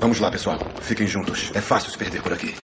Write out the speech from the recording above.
Vamos lá, pessoal. Fiquem juntos. É fácil se perder por aqui.